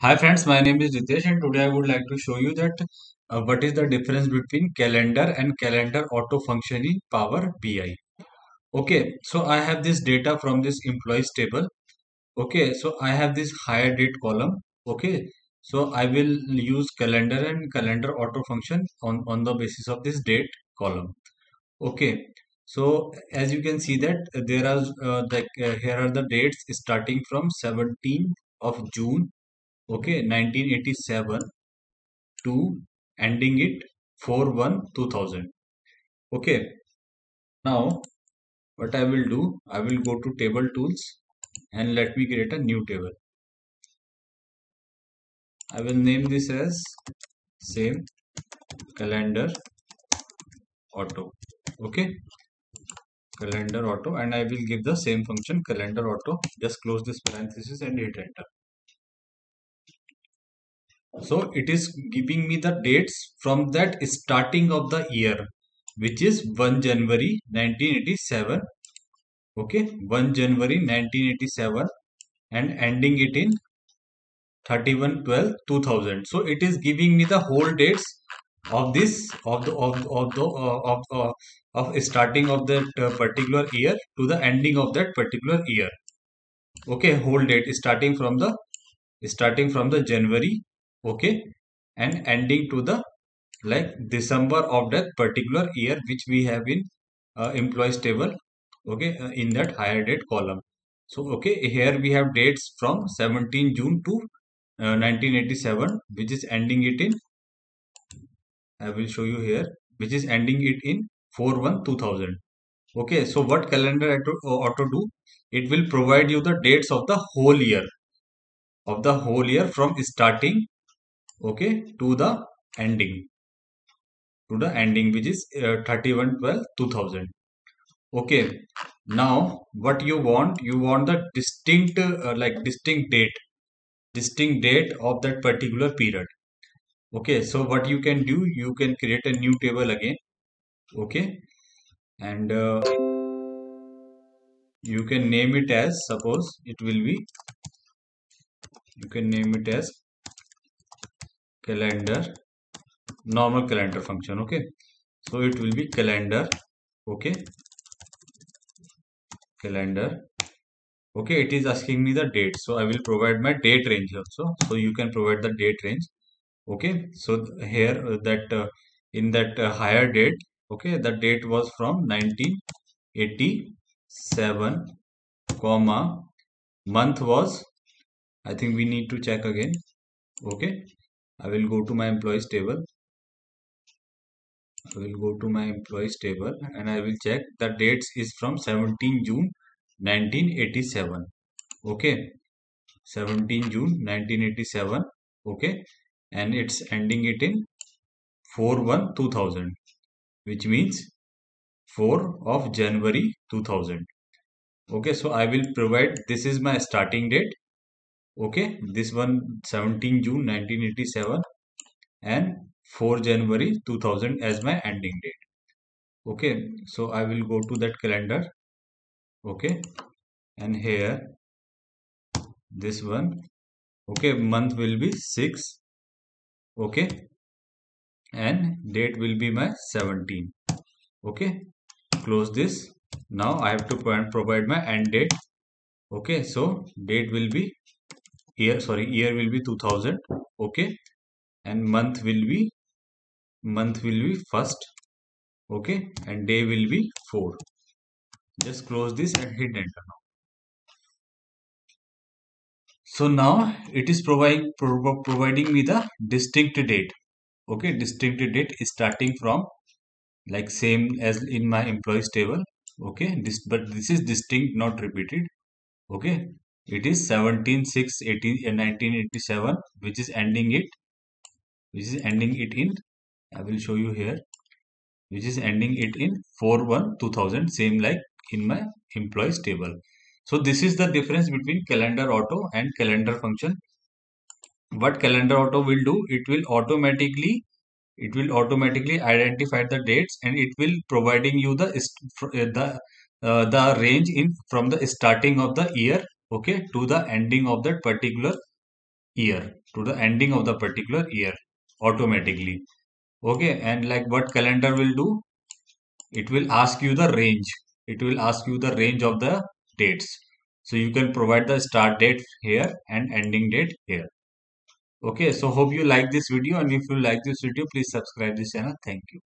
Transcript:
Hi friends, my name is Ritesh and today I would like to show you that uh, what is the difference between calendar and calendar auto function in Power BI. Okay, so I have this data from this employees table. Okay, so I have this hire date column. Okay, so I will use calendar and calendar auto function on, on the basis of this date column. Okay, so as you can see that there are uh, like uh, here are the dates starting from 17th of June okay 1987 to ending it 4 1 2000 okay now what i will do i will go to table tools and let me create a new table. I will name this as same calendar auto. Okay calendar auto and i will give the same function calendar auto. Just close this parenthesis and hit enter so it is giving me the dates from that starting of the year which is 1 january 1987 okay 1 january 1987 and ending it in 31 12 2000 so it is giving me the whole dates of this of the of, of the uh, of uh, of starting of that uh, particular year to the ending of that particular year. Okay whole date starting from the starting from the january okay? And ending to the like december of that particular year which we have in uh, employees table okay uh, in that hire date column. So okay here we have dates from 17 june to uh, 1987 which is ending it in i will show you here which is ending it in 4 1 2000 okay so what calendar auto, auto do? It will provide you the dates of the whole year of the whole year from starting okay to the ending. To the ending which is uh, 31 12 2000 okay now what you want you want the distinct uh, like distinct date. Distinct date of that particular period. Okay so what you can do you can create a new table again. Okay and uh, you can name it as suppose it will be you can name it as calendar normal calendar function okay? So it will be calendar okay? Calendar okay? It is asking me the date. So i will provide my date range also. So you can provide the date range okay? So here uh, that uh, in that uh, hire date okay? The date was from 1987 comma month was i think we need to check again okay i will go to my employees table. I will go to my employees table and I will check the dates is from 17 June 1987 okay. 17 June 1987 okay. And it's ending it in 4 1 2000 which means 4 of January 2000 okay. So I will provide this is my starting date okay this one 17 June 1987 and 4 January 2000 as my ending date. Okay so I will go to that calendar. Okay and here this one. Okay month will be 6 okay and date will be my 17 okay close this. Now I have to provide my end date. Okay so date will be year sorry year will be 2000 okay? And month will be month will be first okay? And day will be 4 just close this and hit enter now. So now it is providing pro providing me the distinct date okay? Distinct date is starting from like same as in my employees table okay? This but this is distinct not repeated okay it is 17 6 18 1987 which is ending it which is ending it in I will show you here which is ending it in 4 1 2000 same like in my employees table. So this is the difference between calendar auto and calendar function. What calendar auto will do it will automatically it will automatically identify the dates and it will providing you the the uh, the range in from the starting of the year okay to the ending of that particular year to the ending of the particular year automatically. Okay and like what calendar will do? It will ask you the range. It will ask you the range of the dates. So you can provide the start date here and ending date here. Okay so hope you like this video and if you like this video please subscribe this channel. Thank you